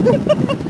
Ha ha ha!